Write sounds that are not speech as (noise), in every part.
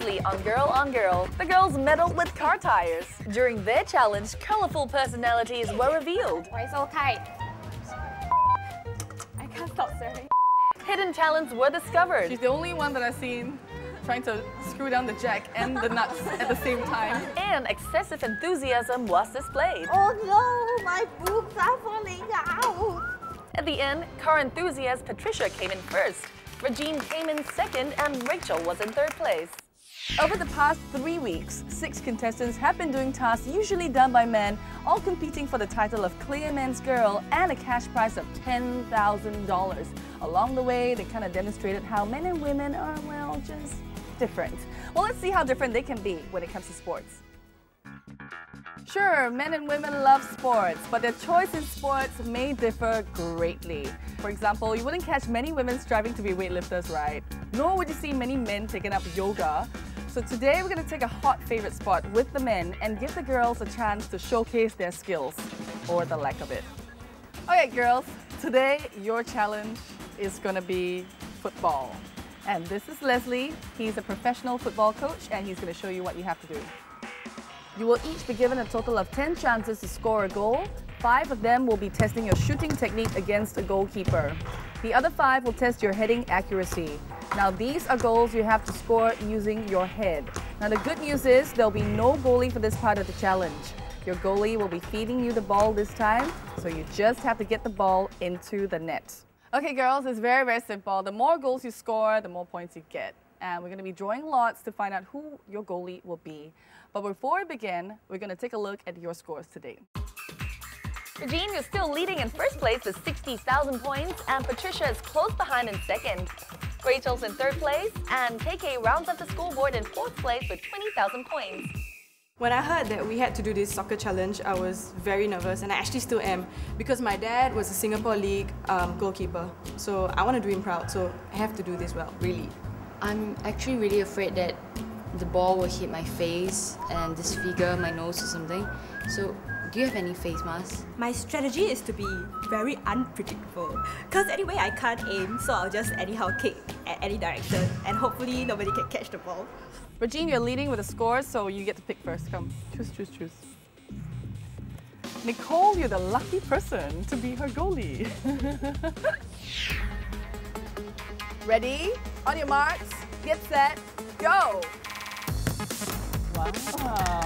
Leslie on Girl on Girl, the girls meddled with car tires. During their challenge, colorful personalities were revealed. Why so tight? I can't stop staring. Hidden talents were discovered. She's the only one that I've seen trying to screw down the jack and the nuts at the same time. And excessive enthusiasm was displayed. Oh no, my boobs are falling out. At the end, car enthusiast Patricia came in first. Regine came in second and Rachel was in third place. Over the past three weeks, six contestants have been doing tasks usually done by men, all competing for the title of Clear Man's Girl and a cash prize of $10,000. Along the way, they kind of demonstrated how men and women are, well, just different. Well, let's see how different they can be when it comes to sports. Sure, men and women love sports, but their choice in sports may differ greatly. For example, you wouldn't catch many women striving to be weightlifters, right? Nor would you see many men taking up yoga. So today we're going to take a hot favorite spot with the men and give the girls a chance to showcase their skills, or the lack of it. Okay, girls, today your challenge is going to be football. And this is Leslie. He's a professional football coach and he's going to show you what you have to do. You will each be given a total of 10 chances to score a goal. Five of them will be testing your shooting technique against a goalkeeper. The other five will test your heading accuracy. Now these are goals you have to score using your head. Now the good news is there'll be no goalie for this part of the challenge. Your goalie will be feeding you the ball this time, so you just have to get the ball into the net. Okay girls, it's very, very simple. The more goals you score, the more points you get. And we're going to be drawing lots to find out who your goalie will be. But before we begin, we're going to take a look at your scores today. Regine is still leading in first place with 60,000 points and Patricia is close behind in second. Rachel's in third place and KK rounds up the scoreboard in fourth place with 20,000 points. When I heard that we had to do this soccer challenge, I was very nervous and I actually still am because my dad was a Singapore League um, goalkeeper. So I want to do him proud, so I have to do this well, really. I'm actually really afraid that the ball will hit my face and disfigure my nose or something. So, do you have any face masks? My strategy is to be very unpredictable. Because anyway, I can't aim, so I'll just anyhow kick at any direction and hopefully nobody can catch the ball. Regine, you're leading with a score, so you get to pick first. Come, choose, choose, choose. Nicole, you're the lucky person to be her goalie. (laughs) Ready? On your marks, get set, go! Wow.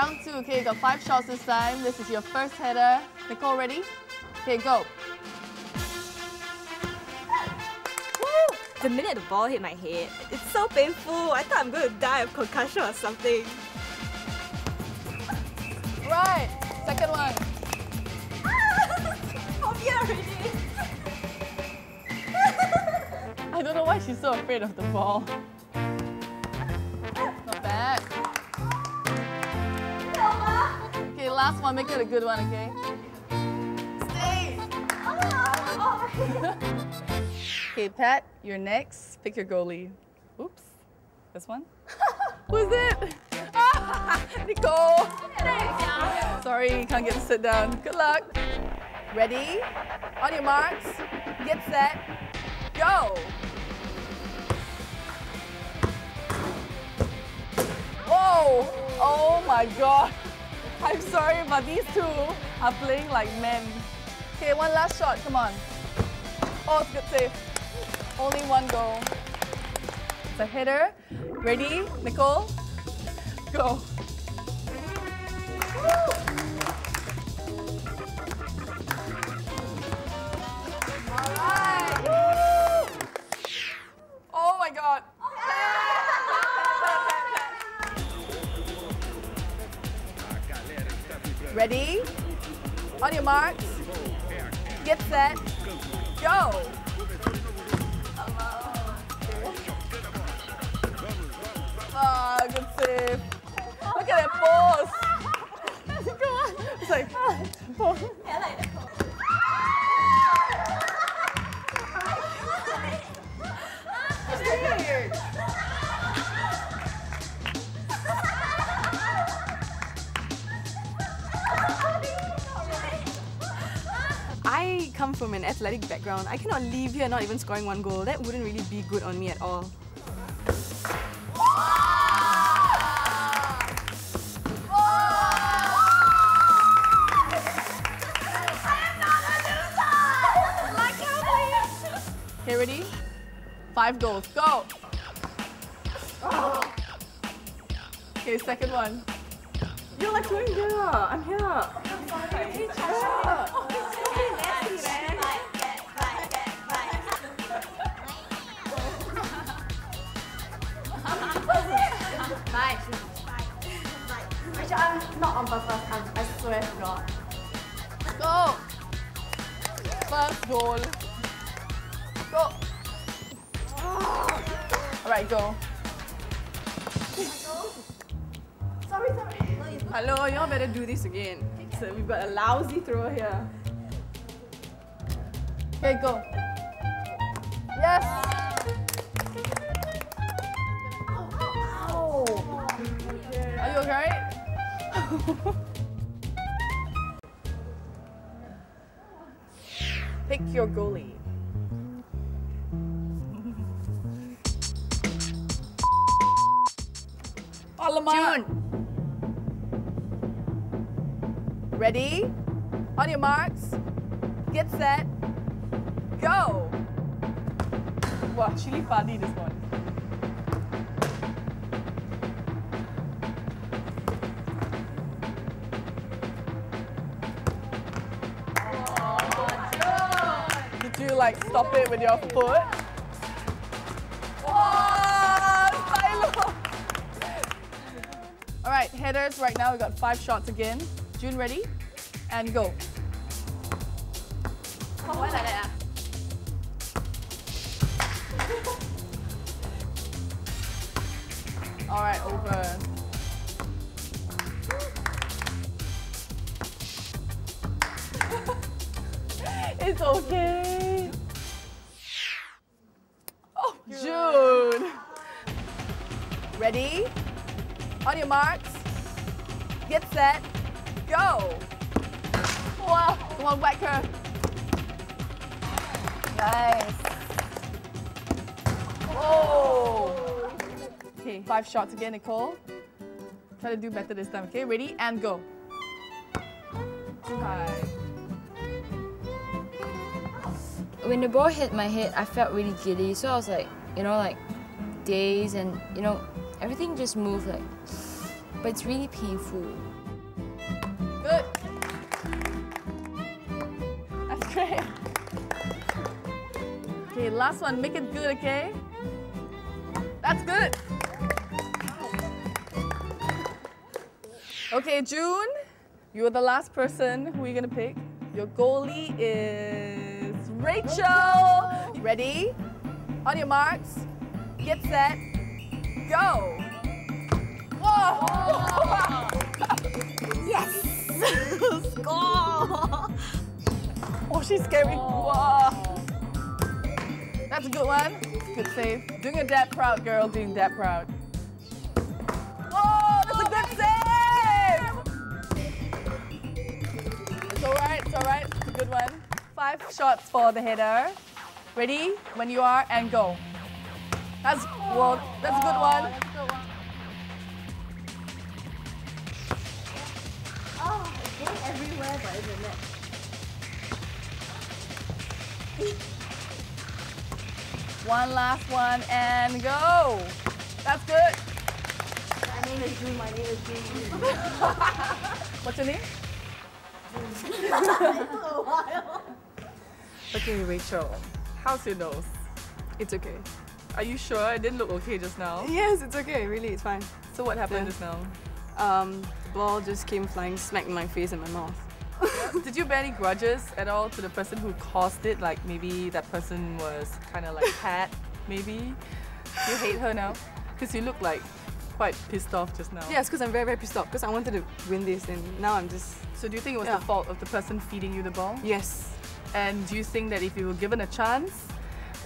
Round two, okay, you got five shots this time. This is your first header. Nicole, ready? Okay, go. Woo! The minute the ball hit my head, it's so painful. I thought I'm going to die of concussion or something. Right, second one. (laughs) (laughs) I don't know why she's so afraid of the ball. Last one, make it a good one, okay? Stay! (laughs) okay, Pat, you're next. Pick your goalie. Oops. This one? (laughs) Who's it? Ah, (laughs) Nicole! Sorry, can't get to sit down. Good luck. Ready? On your marks, get set, go! Whoa! Oh my god! I'm sorry, but these two are playing like men. Okay, one last shot, come on. Oh, it's good save. Only one goal. It's a hitter. Ready, Nicole? Go. Ready? On your marks. Get set. Go. Ah, good save. Look at that pose. (laughs) Come on. It's like, pose. From an athletic background. I cannot leave here not even scoring one goal. That wouldn't really be good on me at all. I am gonna lose that! Okay, ready? Five goals. Go! Okay, second one. You're like doing here. I'm here. Go! First goal. Go! Alright, go. sorry, sorry. Hello, y'all better do this again. So we've got a lousy throw here. Okay, go. Yes! Are you okay? (laughs) Pick your goalie. (laughs) Alamak. Ready? On your marks. Get set. Go! Wow, chili padi this one. Like stop it with your foot? All right, headers right now. We got five shots again. June ready? And go. All right, over. Ready? On your marks. Get set. Go. Wow. Come on, whack her. Nice. Oh. Okay, five shots again, Nicole. Try to do better this time. Okay, ready and go. When the ball hit my head, I felt really giddy. So I was like, you know, like dazed and, you know, everything just moved like. But it's really painful. Good. That's great. Okay, last one. Make it good, okay? That's good. Okay, June, you're the last person. Who are you gonna pick? Your goalie is Rachel. Ready? On your marks. Get set. Go. Whoa! (laughs) Yes! (laughs) Score! Oh, she's scary. Oh. Wow. That's a good one. Good save. Doing a dad proud, girl. Doing dad proud. Whoa, that's a good save! It's all right, it's all right. It's a good one. Five shots for the header. Ready? When you are, and go. That's, well, that's a good one. Oh, it's going everywhere but in the net. One last one, and go. That's good. My name is June, my name is June. (laughs) What's your name? (laughs) Okay, Rachel. How's your nose? It's okay. Are you sure? It didn't look okay just now. Yes, it's okay. Really, it's fine. So what happened Yeah. just now? Um, the ball just came flying smack in my face and my mouth. (laughs) Did you bear any grudges at all to the person who caused it? Like maybe that person was kind of like (laughs) Pat, maybe? Do you hate her now? Because you look like quite pissed off just now. Yes, because I'm very, very pissed off because I wanted to win this and now I'm just. So do you think it was Yeah. the fault of the person feeding you the ball? Yes. And do you think that if you were given a chance,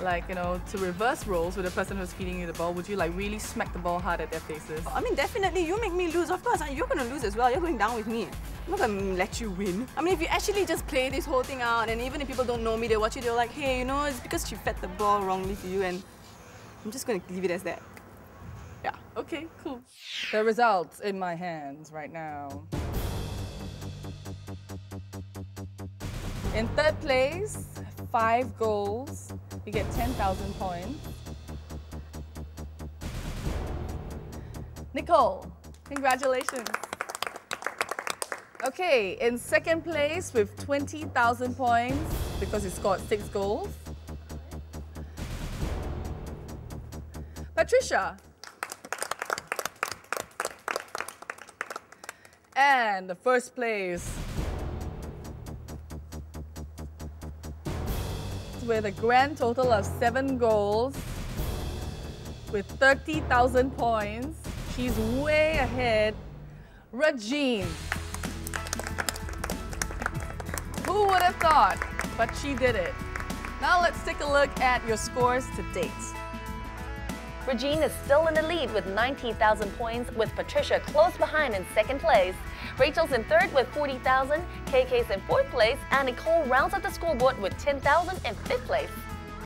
like, you know, to reverse roles with the person who's feeding you the ball? Would you like really smack the ball hard at their faces? I mean, definitely, you make me lose. Of course, you're gonna lose as well. You're going down with me. I'm not gonna let you win. I mean, if you actually just play this whole thing out, and even if people don't know me, they watch it, they're like, hey, you know, it's because she fed the ball wrongly to you, and I'm just gonna leave it as that. Yeah. Okay, cool. The results in my hands right now. In third place, five goals. You get 10,000 points. Nicole, congratulations. Okay, in second place with 20,000 points because you scored six goals. Patricia. And the first place with a grand total of seven goals with 30,000 points. She's way ahead. Regine. Who would have thought? But she did it. Now let's take a look at your scores to date. Regine is still in the lead with 19,000 points, with Patricia close behind in second place. Rachel's in third with 40,000, KK's in fourth place, and Nicole rounds up the scoreboard with 10,000 in fifth place.